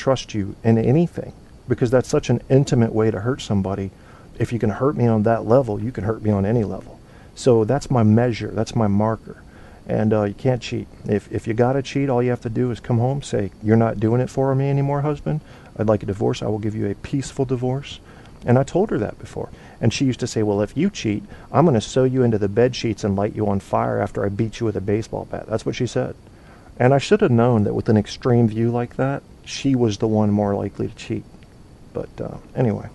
trust you in anything because that's such an intimate way to hurt somebody. If you can hurt me on that level, you can hurt me on any level. So that's my measure. That's my marker. And uh, you can't cheat. If, if you got to cheat, all you have to do is come home, say, You're not doing it for me anymore, husband. I'd like a divorce. I will give you a peaceful divorce. And I told her that before. And she used to say, Well, if you cheat, I'm going to sew you into the bed sheets and light you on fire after I beat you with a baseball bat. That's what she said. And I should have known that with an extreme view like that, she was the one more likely to cheat. But uh, anyway,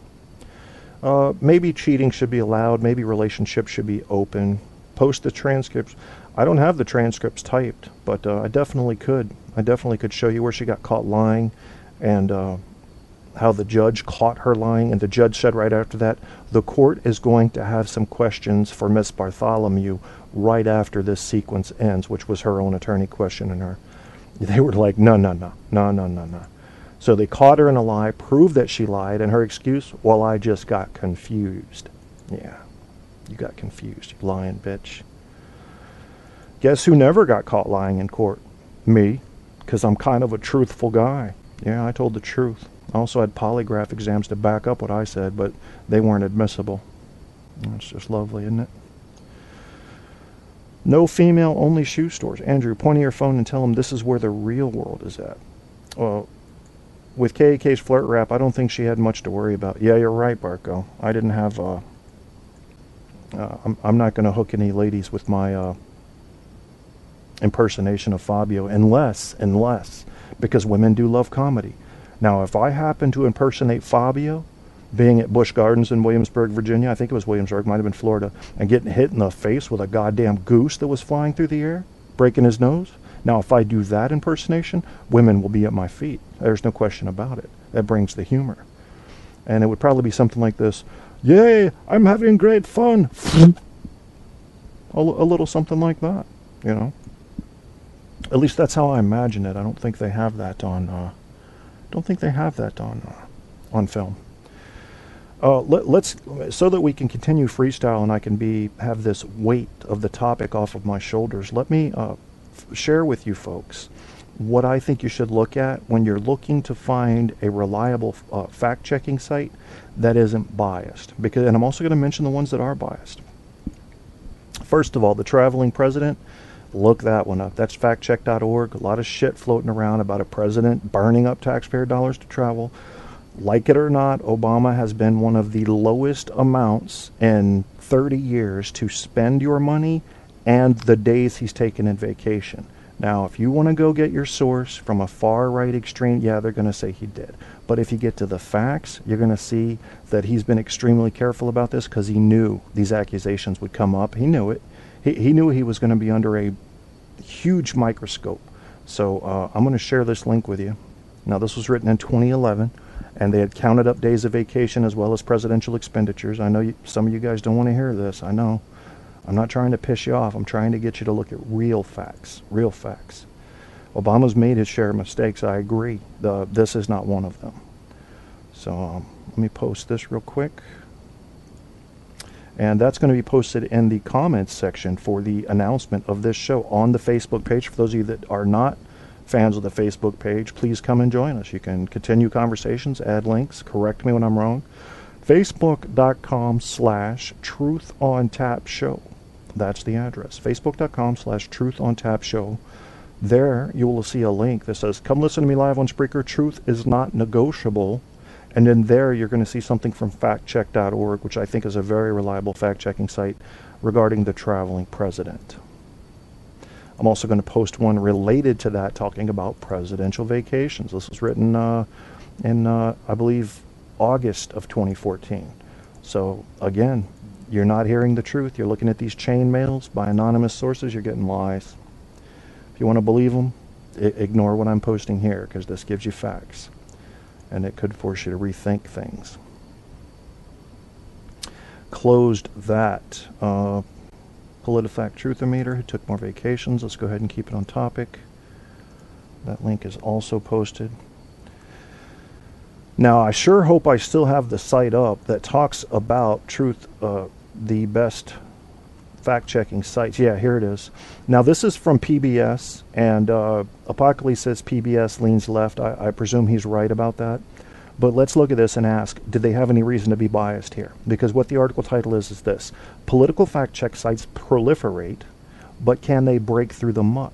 uh, maybe cheating should be allowed. Maybe relationships should be open. Post the transcripts. I don't have the transcripts typed, but uh, I definitely could. I definitely could show you where she got caught lying and uh, how the judge caught her lying. And the judge said right after that, the court is going to have some questions for Miss Bartholomew right after this sequence ends, which was her own attorney questioning her. They were like, no, no, no, no, no, no, no. So they caught her in a lie, proved that she lied, and her excuse, well, I just got confused. Yeah, you got confused, you lying bitch. Guess who never got caught lying in court? Me, because I'm kind of a truthful guy. Yeah, I told the truth. I also had polygraph exams to back up what I said, but they weren't admissible. That's just lovely, isn't it? No female only shoe stores. Andrew, point your phone and tell them this is where the real world is at. Well, with KAK's flirt rap, I don't think she had much to worry about. Yeah, you're right, Barco. I didn't have. Uh, uh, I'm, I'm not going to hook any ladies with my uh, impersonation of Fabio, unless, unless, because women do love comedy. Now, if I happen to impersonate Fabio, being at Busch Gardens in Williamsburg, Virginia, I think it was Williamsburg, might have been Florida, and getting hit in the face with a goddamn goose that was flying through the air, breaking his nose. Now, if I do that impersonation, women will be at my feet. There's no question about it. That brings the humor. And it would probably be something like this Yay, I'm having great fun. a, a little something like that, you know. At least that's how I imagine it. I don't think they have that on. Uh, don't think they have that on uh, on film. Uh, let, us so that we can continue freestyle and I can be have this weight of the topic off of my shoulders. Let me uh, share with you folks what I think you should look at when you're looking to find a reliable uh, fact checking site that isn't biased. Because, and I'm also going to mention the ones that are biased. First of all, the traveling president. Look that one up. That's factcheck.org. A lot of shit floating around about a president burning up taxpayer dollars to travel. Like it or not, Obama has been one of the lowest amounts in 30 years to spend your money and the days he's taken in vacation. Now, if you want to go get your source from a far right extreme, yeah, they're going to say he did. But if you get to the facts, you're going to see that he's been extremely careful about this because he knew these accusations would come up. He knew it. He, he knew he was going to be under a huge microscope. So uh, I'm going to share this link with you. Now, this was written in 2011, and they had counted up days of vacation as well as presidential expenditures. I know you, some of you guys don't want to hear this. I know. I'm not trying to piss you off. I'm trying to get you to look at real facts. Real facts. Obama's made his share of mistakes. I agree. The, this is not one of them. So um, let me post this real quick. And that's going to be posted in the comments section for the announcement of this show on the Facebook page. For those of you that are not fans of the Facebook page, please come and join us. You can continue conversations, add links, correct me when I'm wrong. Facebook.com slash Truth on Tap Show. That's the address. Facebook.com slash Truth on Tap Show. There you will see a link that says, Come listen to me live on Spreaker. Truth is not negotiable. And then there you're going to see something from factcheck.org, which I think is a very reliable fact checking site regarding the traveling president. I'm also going to post one related to that talking about presidential vacations. This was written uh, in, uh, I believe, August of 2014. So, again, you're not hearing the truth. You're looking at these chain mails by anonymous sources. You're getting lies. If you want to believe them, ignore what I'm posting here because this gives you facts. And it could force you to rethink things. Closed that. Uh, PolitiFact Truthometer, who took more vacations. Let's go ahead and keep it on topic. That link is also posted. Now, I sure hope I still have the site up that talks about truth, uh, the best fact checking sites. Yeah, here it is. Now, this is from PBS, and uh, Apocalypse says PBS leans left. I, I presume he's right about that. But let's look at this and ask did they have any reason to be biased here? Because what the article title is is this Political fact check sites proliferate, but can they break through the muck?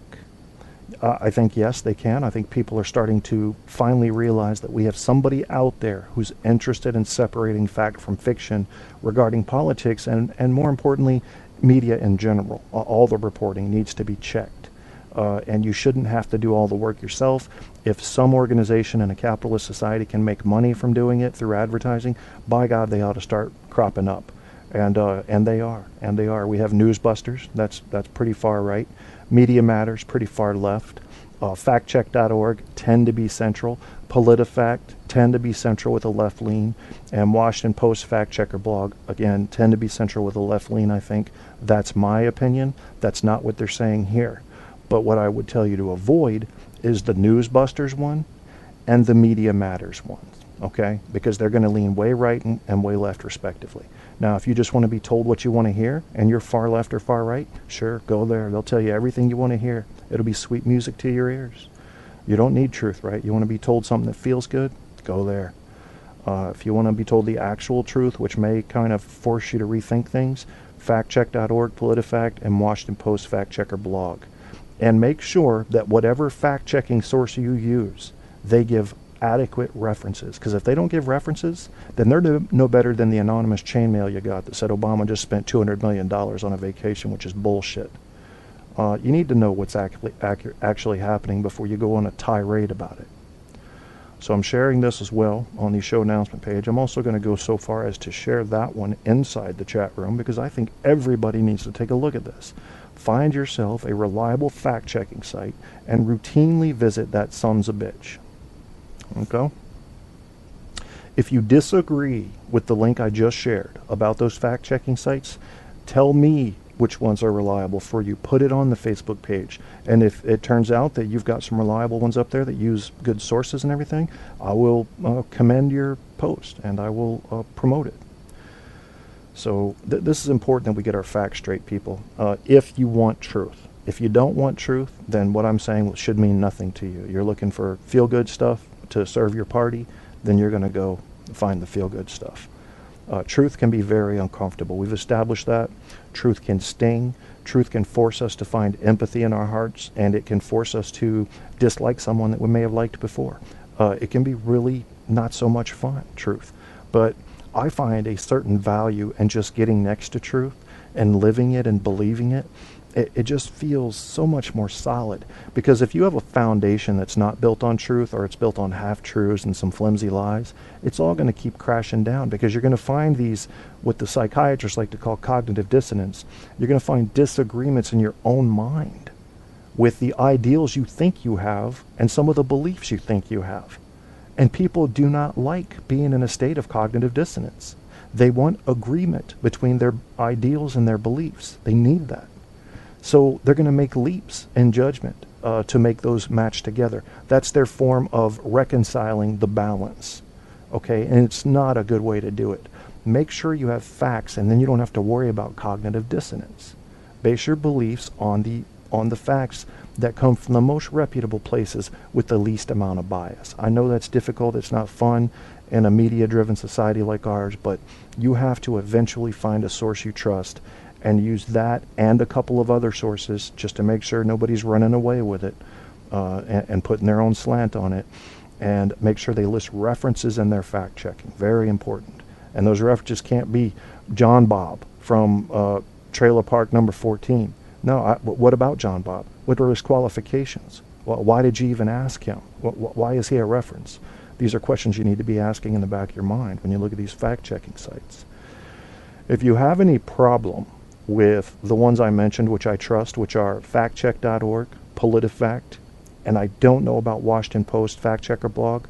Uh, I think yes, they can. I think people are starting to finally realize that we have somebody out there who's interested in separating fact from fiction regarding politics and, and more importantly, media in general. All the reporting needs to be checked. Uh, and you shouldn't have to do all the work yourself. If some organization in a capitalist society can make money from doing it through advertising, by God, they ought to start cropping up, and uh, and they are, and they are. We have Newsbusters. That's that's pretty far right. Media Matters, pretty far left. Uh, factcheck.org tend to be central. PolitiFact tend to be central with a left lean, and Washington Post fact checker blog again tend to be central with a left lean. I think that's my opinion. That's not what they're saying here. But what I would tell you to avoid is the Newsbusters one and the Media Matters ones, okay? Because they're going to lean way right and, and way left, respectively. Now, if you just want to be told what you want to hear and you're far left or far right, sure, go there. They'll tell you everything you want to hear. It'll be sweet music to your ears. You don't need truth, right? You want to be told something that feels good? Go there. Uh, if you want to be told the actual truth, which may kind of force you to rethink things, factcheck.org, PolitiFact, and Washington Post Fact Checker blog and make sure that whatever fact checking source you use, they give adequate references. Because if they don't give references, then they're no, better than the anonymous chainmail you got that said Obama just spent $200 million on a vacation, which is bullshit. Uh, you need to know what's actually, actually happening before you go on a tirade about it. So I'm sharing this as well on the show announcement page. I'm also going to go so far as to share that one inside the chat room because I think everybody needs to take a look at this. Find yourself a reliable fact checking site and routinely visit that son's a bitch. Okay? If you disagree with the link I just shared about those fact checking sites, tell me which ones are reliable for you. Put it on the Facebook page. And if it turns out that you've got some reliable ones up there that use good sources and everything, I will uh, commend your post and I will uh, promote it. So th- this is important that we get our facts straight, people. Uh, if you want truth, if you don't want truth, then what I'm saying should mean nothing to you. You're looking for feel good stuff to serve your party, then you're going to go find the feel good stuff. Uh, truth can be very uncomfortable. We've established that. Truth can sting. Truth can force us to find empathy in our hearts, and it can force us to dislike someone that we may have liked before. Uh, it can be really not so much fun, truth. But I find a certain value in just getting next to truth and living it and believing it. It, it just feels so much more solid. Because if you have a foundation that's not built on truth or it's built on half truths and some flimsy lies, it's all going to keep crashing down because you're going to find these, what the psychiatrists like to call cognitive dissonance. You're going to find disagreements in your own mind with the ideals you think you have and some of the beliefs you think you have. And people do not like being in a state of cognitive dissonance. They want agreement between their ideals and their beliefs. They need that. So they're going to make leaps in judgment uh, to make those match together. That's their form of reconciling the balance. Okay? And it's not a good way to do it. Make sure you have facts, and then you don't have to worry about cognitive dissonance. Base your beliefs on the on the facts that come from the most reputable places with the least amount of bias. I know that's difficult, it's not fun in a media driven society like ours, but you have to eventually find a source you trust and use that and a couple of other sources just to make sure nobody's running away with it uh, and, and putting their own slant on it. And make sure they list references in their fact checking. Very important. And those references can't be John Bob from uh, Trailer Park number 14. No, I, what about John Bob? What are his qualifications? Why did you even ask him? Why is he a reference? These are questions you need to be asking in the back of your mind when you look at these fact checking sites. If you have any problem with the ones I mentioned, which I trust, which are factcheck.org, PolitiFact, and I don't know about Washington Post fact checker blog,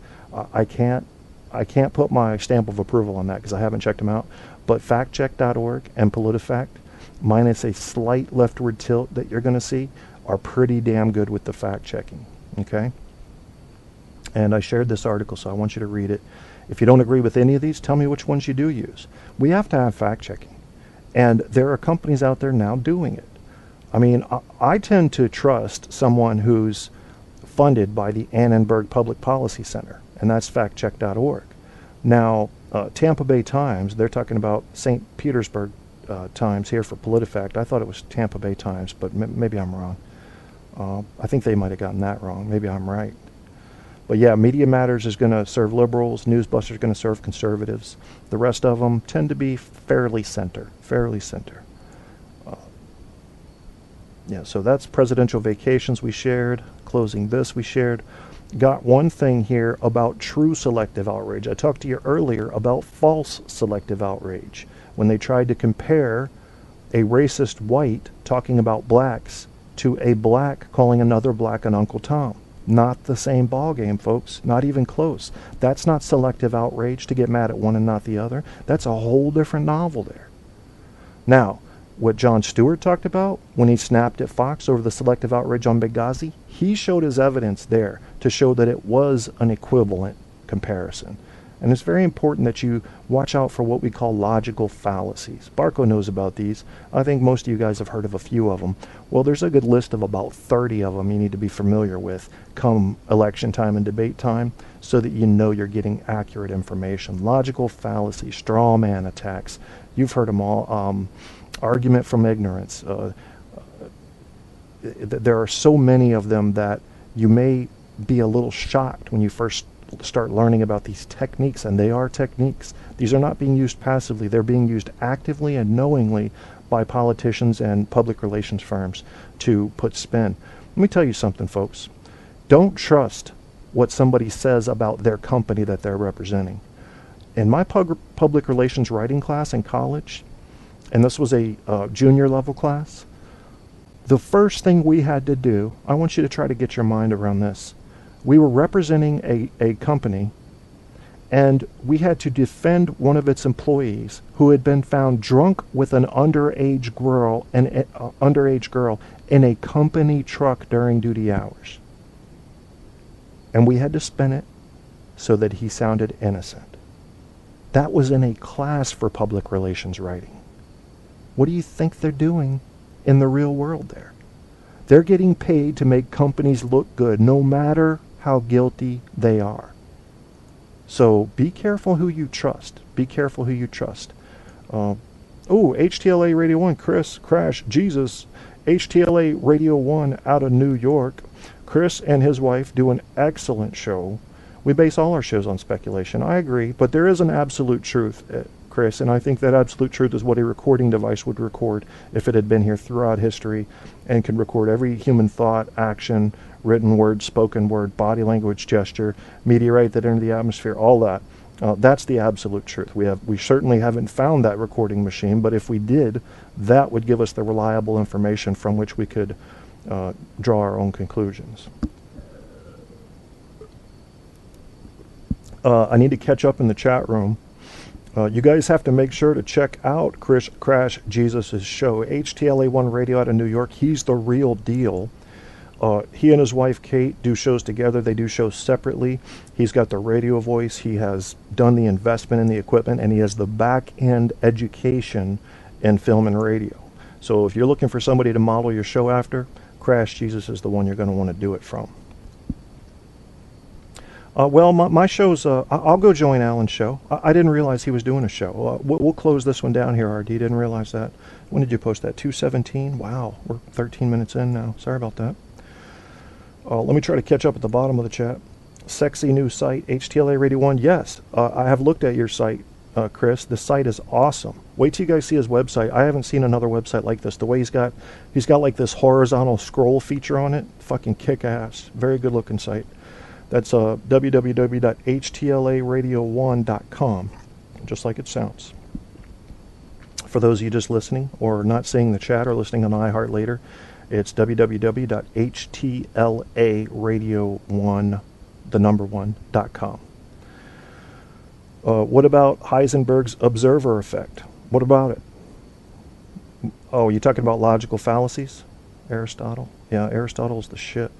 I can't I can't put my stamp of approval on that because I haven't checked them out. But factcheck.org and PolitiFact, minus a slight leftward tilt that you're going to see, are pretty damn good with the fact checking. Okay? And I shared this article, so I want you to read it. If you don't agree with any of these, tell me which ones you do use. We have to have fact checking. And there are companies out there now doing it. I mean, I, I tend to trust someone who's funded by the Annenberg Public Policy Center, and that's factcheck.org. Now, uh, Tampa Bay Times, they're talking about St. Petersburg uh, Times here for PolitiFact. I thought it was Tampa Bay Times, but m- maybe I'm wrong. Uh, I think they might have gotten that wrong. Maybe I'm right. But yeah, Media Matters is going to serve liberals. Newsbuster is going to serve conservatives. The rest of them tend to be fairly center, fairly center. Uh, yeah, so that's presidential vacations we shared. Closing this we shared. Got one thing here about true selective outrage. I talked to you earlier about false selective outrage when they tried to compare a racist white talking about blacks to a black calling another black an Uncle Tom. Not the same ball game, folks. Not even close. That's not selective outrage to get mad at one and not the other. That's a whole different novel there. Now, what Jon Stewart talked about when he snapped at Fox over the selective outrage on Benghazi, he showed his evidence there to show that it was an equivalent comparison. And it's very important that you watch out for what we call logical fallacies. Barco knows about these. I think most of you guys have heard of a few of them. Well, there's a good list of about 30 of them you need to be familiar with come election time and debate time so that you know you're getting accurate information. Logical fallacies, straw man attacks. You've heard them all. Um, argument from ignorance. Uh, uh, there are so many of them that you may be a little shocked when you first start learning about these techniques, and they are techniques. These are not being used passively, they're being used actively and knowingly by politicians and public relations firms to put spin. Let me tell you something, folks. Don't trust what somebody says about their company that they're representing. In my pub- public relations writing class in college, and this was a uh, junior level class, the first thing we had to do, I want you to try to get your mind around this we were representing a, a company and we had to defend one of its employees who had been found drunk with an underage girl an uh, underage girl in a company truck during duty hours. And we had to spin it so that he sounded innocent. That was in a class for public relations writing. What do you think they're doing in the real world there? They're getting paid to make companies look good no matter how guilty they are. So be careful who you trust. Be careful who you trust. Uh, oh, HTLA Radio 1, Chris, Crash, Jesus, HTLA Radio 1 out of New York. Chris and his wife do an excellent show. We base all our shows on speculation. I agree, but there is an absolute truth, uh, Chris, and I think that absolute truth is what a recording device would record if it had been here throughout history and could record every human thought, action, written word, spoken word, body language, gesture, meteorite that entered the atmosphere, all that. Uh, that's the absolute truth. We have we certainly haven't found that recording machine, but if we did, that would give us the reliable information from which we could uh, draw our own conclusions. Uh, I need to catch up in the chat room. Uh, you guys have to make sure to check out Chris Crash Jesus' show, HTLA1 Radio out of New York. He's the real deal. Uh, he and his wife Kate do shows together. They do shows separately. He's got the radio voice. He has done the investment in the equipment, and he has the back end education in film and radio. So if you're looking for somebody to model your show after, Crash Jesus is the one you're going to want to do it from. Uh, well, my, my show's. Uh, I'll go join Alan's show. I, I, didn't realize he was doing a show. Uh, we'll, we'll, close this one down here, RD. Didn't realize that. When did you post that? 217? Wow, we're 13 minutes in now. Sorry about that. Uh, let me try to catch up at the bottom of the chat. Sexy new site, HTLA Radio 1. Yes, uh, I have looked at your site, uh, Chris. The site is awesome. Wait till you guys see his website. I haven't seen another website like this. The way he's got, he's got like this horizontal scroll feature on it. Fucking kick ass. Very good looking site. That's uh, www.htlaradio1.com, just like it sounds. For those of you just listening or not seeing the chat or listening on iHeart later, it's www.htlaradio1, the number one, dot com. Uh, what about Heisenberg's observer effect? What about it? Oh, you're talking about logical fallacies? Aristotle? Yeah, Aristotle's the shit.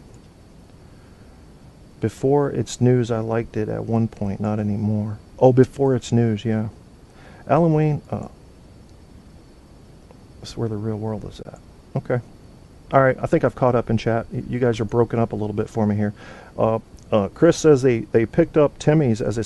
Before It's News, I liked it at one point, not anymore. Oh, before It's News, yeah. Alan Wayne, uh, That's where the real world is at. Okay. All right. I think I've caught up in chat. You guys are broken up a little bit for me here. Uh, uh, Chris says they, they picked up Timmy's as a